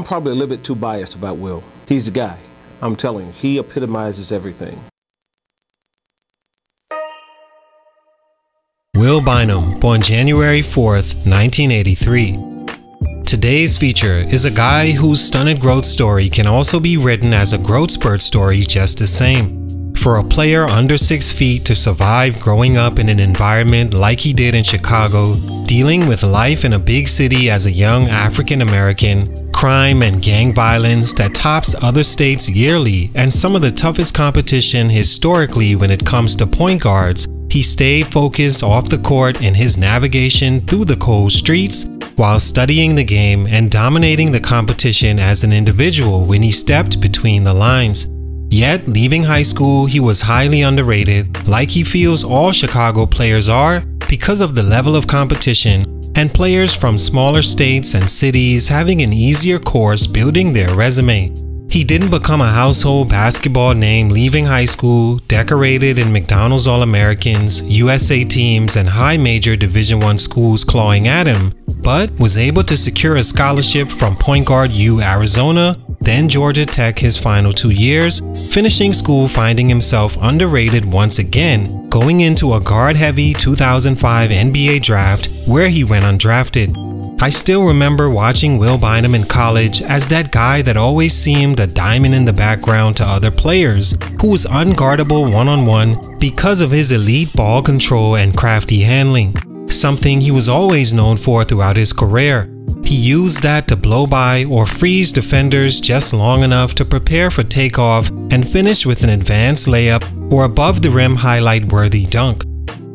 I'm probably a little bit too biased about Will. He's the guy. I'm telling you, he epitomizes everything. Will Bynum, born January 4th, 1983. Today's feature is a guy whose stunted growth story can also be written as a growth spurt story just the same. For a player under 6 feet to survive growing up in an environment like he did in Chicago, dealing with life in a big city as a young African American, crime and gang violence that tops other states yearly, and some of the toughest competition historically when it comes to point guards, he stayed focused off the court in his navigation through the cold streets while studying the game and dominating the competition as an individual when he stepped between the lines. Yet, leaving high school, he was highly underrated, like he feels all Chicago players are, because of the level of competition and players from smaller states and cities having an easier course building their resume. He didn't become a household basketball name leaving high school, decorated in McDonald's All-Americans, USA teams, and high major Division I schools clawing at him, but was able to secure a scholarship from Point Guard U Arizona, then Georgia Tech his final two years, finishing school finding himself underrated once again, going into a guard-heavy 2005 NBA draft where he went undrafted. I still remember watching Will Bynum in college as that guy that always seemed a diamond in the background to other players, who was unguardable one-on-one -on -one because of his elite ball control and crafty handling, something he was always known for throughout his career. He used that to blow by or freeze defenders just long enough to prepare for takeoff and finish with an advanced layup or above the rim highlight worthy dunk.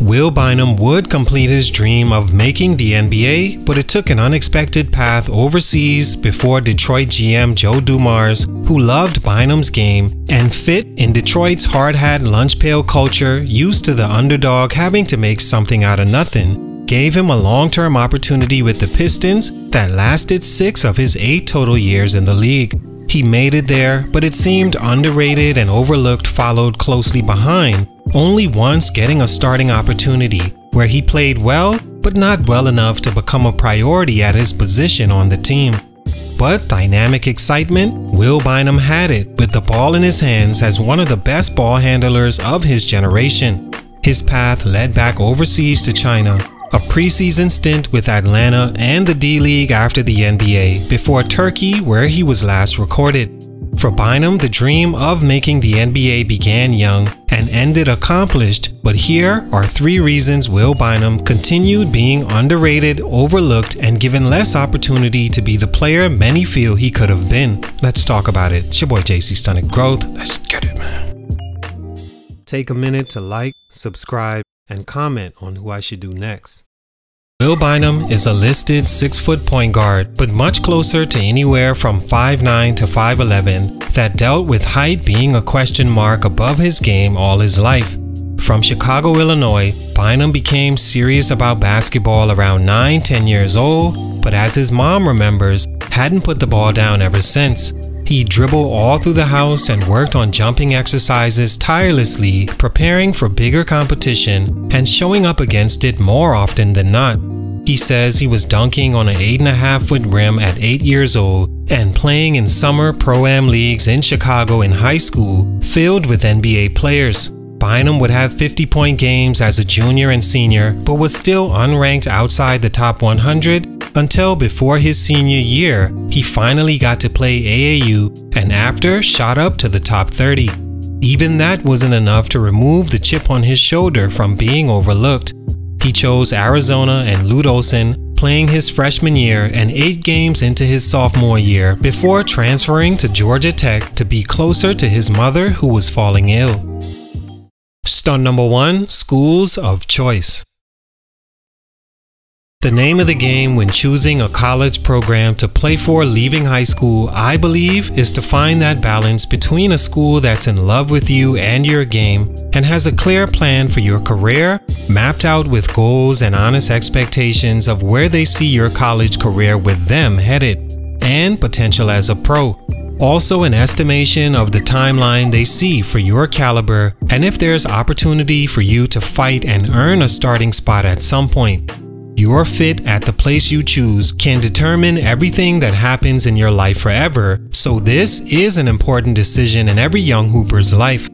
Will Bynum would complete his dream of making the NBA, but it took an unexpected path overseas before Detroit GM Joe Dumars, who loved Bynum's game and fit in Detroit's hard hat lunch pail culture used to the underdog having to make something out of nothing, gave him a long-term opportunity with the Pistons that lasted six of his eight total years in the league. He made it there, but it seemed underrated and overlooked followed closely behind, only once getting a starting opportunity where he played well, but not well enough to become a priority at his position on the team. But dynamic excitement, Will Bynum had it with the ball in his hands as one of the best ball handlers of his generation. His path led back overseas to China, a preseason stint with Atlanta and the D-League after the NBA, before Turkey where he was last recorded. For Bynum, the dream of making the NBA began young and ended accomplished, but here are three reasons Will Bynum continued being underrated, overlooked, and given less opportunity to be the player many feel he could have been. Let's talk about it. It's your boy JC Stunted Growth. Let's get it, man. Take a minute to like, subscribe, and comment on who I should do next. Will Bynum is a listed 6 foot point guard, but much closer to anywhere from 5'9 to 5'11 that dealt with height being a question mark above his game all his life. From Chicago, Illinois, Bynum became serious about basketball around 9-10 years old, but as his mom remembers, hadn't put the ball down ever since. He dribbled all through the house and worked on jumping exercises tirelessly, preparing for bigger competition and showing up against it more often than not. He says he was dunking on an 8.5 foot rim at 8 years old and playing in summer pro-am leagues in Chicago in high school filled with NBA players. Bynum would have 50 point games as a junior and senior, but was still unranked outside the top 100 until before his senior year, he finally got to play AAU and after shot up to the top 30. Even that wasn't enough to remove the chip on his shoulder from being overlooked. He chose Arizona and Lute Olson, playing his freshman year and eight games into his sophomore year before transferring to Georgia Tech to be closer to his mother who was falling ill. Stunt number one, schools of choice. The name of the game when choosing a college program to play for leaving high school, I believe, is to find that balance between a school that's in love with you and your game and has a clear plan for your career, mapped out with goals and honest expectations of where they see your college career with them headed, and potential as a pro. Also an estimation of the timeline they see for your caliber and if there's opportunity for you to fight and earn a starting spot at some point. Your fit at the place you choose can determine everything that happens in your life forever, so this is an important decision in every young Hooper's life.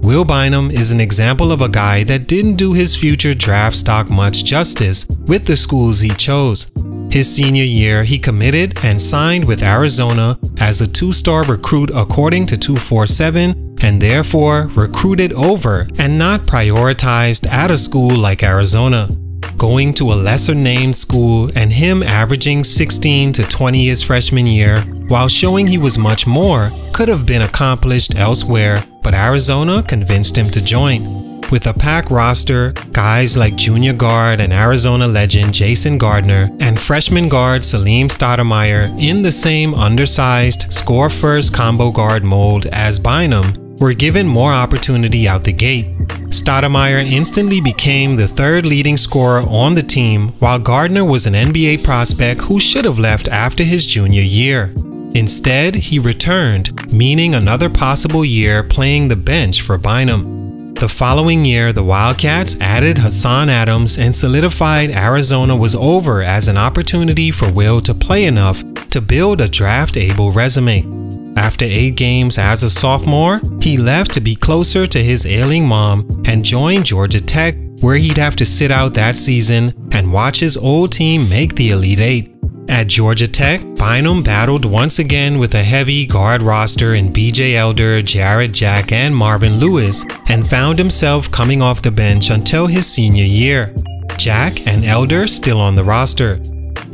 Will Bynum is an example of a guy that didn't do his future draft stock much justice with the schools he chose. His senior year, he committed and signed with Arizona as a two-star recruit according to 247 and therefore recruited over and not prioritized at a school like Arizona going to a lesser named school and him averaging 16 to 20 his freshman year, while showing he was much more, could have been accomplished elsewhere, but Arizona convinced him to join. With a packed roster, guys like junior guard and Arizona legend Jason Gardner and freshman guard Salim Stoudemire in the same undersized, score first combo guard mold as Bynum, were given more opportunity out the gate. Stoudemire instantly became the third leading scorer on the team, while Gardner was an NBA prospect who should have left after his junior year. Instead, he returned, meaning another possible year playing the bench for Bynum. The following year, the Wildcats added Hassan Adams and solidified Arizona was over as an opportunity for Will to play enough to build a draft-able resume. After eight games as a sophomore, he left to be closer to his ailing mom and joined Georgia Tech, where he'd have to sit out that season and watch his old team make the Elite Eight. At Georgia Tech, Bynum battled once again with a heavy guard roster in BJ Elder, Jarrett Jack, and Marvin Lewis, and found himself coming off the bench until his senior year. Jack and Elder still on the roster,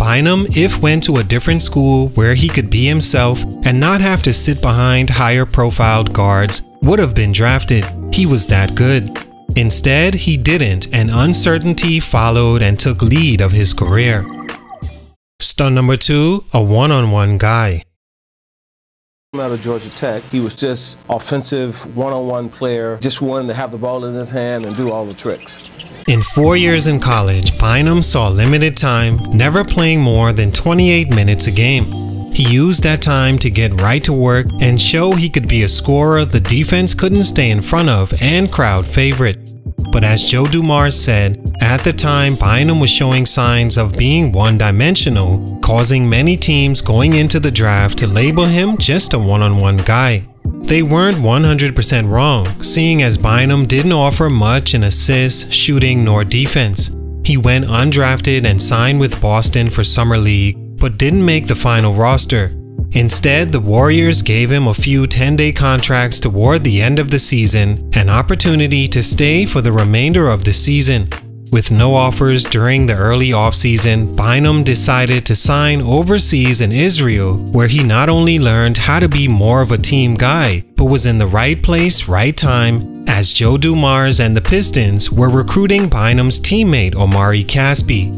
Bynum if went to a different school where he could be himself and not have to sit behind higher profiled guards would have been drafted. He was that good. Instead, he didn't and uncertainty followed and took lead of his career. Stunt number two, a one-on-one guy. Out of Georgia Tech, he was just offensive, one-on-one player, just wanted to have the ball in his hand and do all the tricks. In four years in college, Bynum saw limited time, never playing more than 28 minutes a game. He used that time to get right to work and show he could be a scorer the defense couldn't stay in front of and crowd favorite. But as Joe Dumars said, at the time Bynum was showing signs of being one-dimensional, causing many teams going into the draft to label him just a one-on-one -on -one guy. They weren't 100% wrong, seeing as Bynum didn't offer much in assists, shooting, nor defense. He went undrafted and signed with Boston for Summer League, but didn't make the final roster. Instead, the Warriors gave him a few 10-day contracts toward the end of the season, an opportunity to stay for the remainder of the season. With no offers during the early offseason, Bynum decided to sign overseas in Israel, where he not only learned how to be more of a team guy, but was in the right place, right time, as Joe Dumars and the Pistons were recruiting Bynum's teammate Omri Casspi.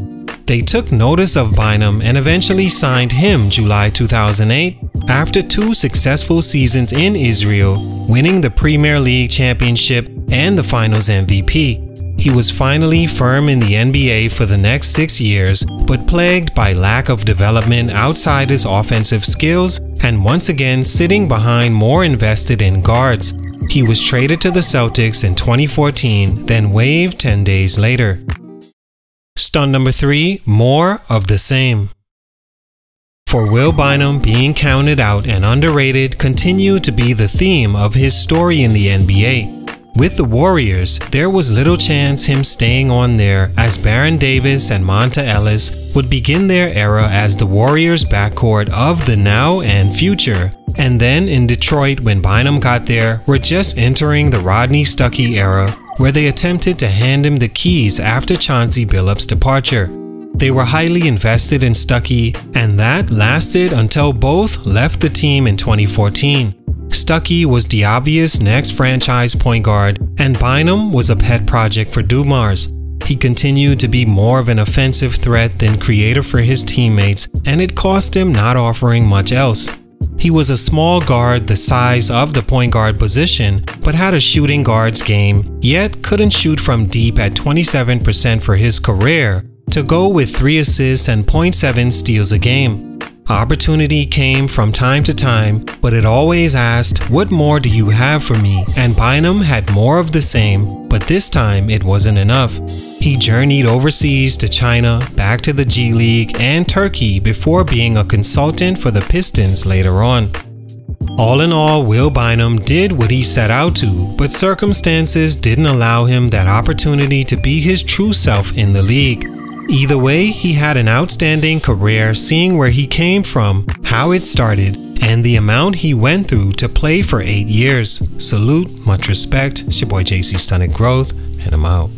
They took notice of Bynum and eventually signed him July 2008 after two successful seasons in Israel, winning the Premier League championship and the Finals MVP. He was finally firm in the NBA for the next six years, but plagued by lack of development outside his offensive skills and once again sitting behind more invested in guards. He was traded to the Celtics in 2014, then waived 10 days later. Stunt number 3 More of the same. For Will Bynum, being counted out and underrated continued to be the theme of his story in the NBA. With the Warriors, there was little chance him staying on there as Baron Davis and Monta Ellis would begin their era as the Warriors backcourt of the now and future. And then in Detroit when Bynum got there, we're just entering the Rodney Stuckey era where they attempted to hand him the keys after Chauncey Billups' departure. They were highly invested in Stuckey, and that lasted until both left the team in 2014. Stuckey was the obvious next franchise point guard, and Bynum was a pet project for Dumars. He continued to be more of an offensive threat than creative for his teammates, and it cost him not offering much else. He was a small guard the size of the point guard position, but had a shooting guard's game, yet couldn't shoot from deep at 27% for his career, to go with 3 assists and 0.7 steals a game. Opportunity came from time to time, but it always asked, What more do you have for me? And Bynum had more of the same, but this time it wasn't enough. He journeyed overseas to China, back to the G League, and Turkey before being a consultant for the Pistons later on. All in all, Will Bynum did what he set out to, but circumstances didn't allow him that opportunity to be his true self in the league. Either way, he had an outstanding career seeing where he came from, how it started, and the amount he went through to play for 8 years. Salute, much respect. It's your boy JC Stunted Growth, and I'm out.